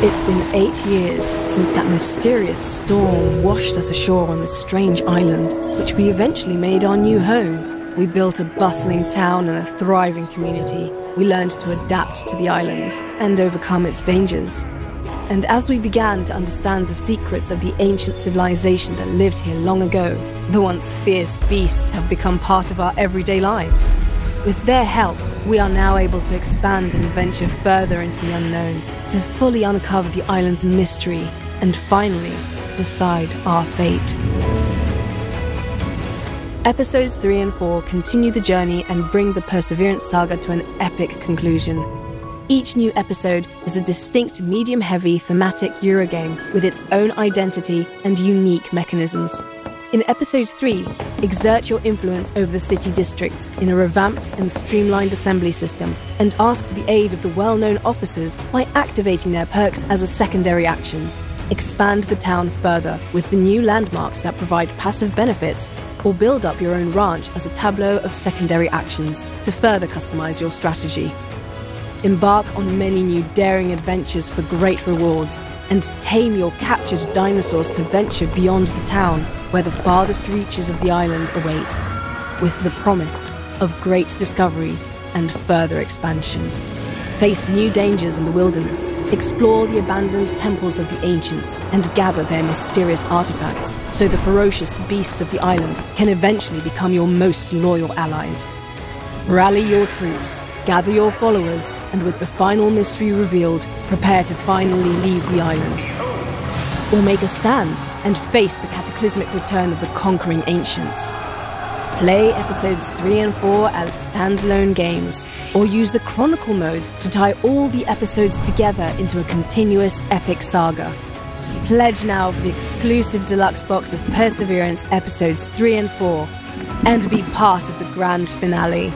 It's been eight years since that mysterious storm washed us ashore on this strange island, which we eventually made our new home. We built a bustling town and a thriving community. We learned to adapt to the island and overcome its dangers. And as we began to understand the secrets of the ancient civilization that lived here long ago, the once fierce beasts have become part of our everyday lives. With their help, we are now able to expand and venture further into the unknown, to fully uncover the island's mystery, and finally, decide our fate. Episodes 3 and 4 continue the journey and bring the Perseverance saga to an epic conclusion. Each new episode is a distinct medium heavy thematic Eurogame with its own identity and unique mechanisms. In episode 3, exert your influence over the city districts in a revamped and streamlined assembly system and ask for the aid of the well known officers by activating their perks as a secondary action. Expand the town further with the new landmarks that provide passive benefits, or build up your own ranch as a tableau of secondary actions to further customize your strategy. Embark on many new daring adventures for great rewards, and tame your captured dinosaurs to venture beyond the town where the farthest reaches of the island await, with the promise of great discoveries and further expansion. Face new dangers in the wilderness, explore the abandoned temples of the ancients, and gather their mysterious artifacts so the ferocious beasts of the island can eventually become your most loyal allies. Rally your troops, gather your followers, and with the final mystery revealed, prepare to finally leave the island. Or make a stand and face the cataclysmic return of the conquering ancients. Play episodes 3 and 4 as standalone games, or use the Chronicle mode to tie all the episodes together into a continuous epic saga. Pledge now for the exclusive deluxe box of Perseverance episodes 3 and 4, and be part of the grand finale.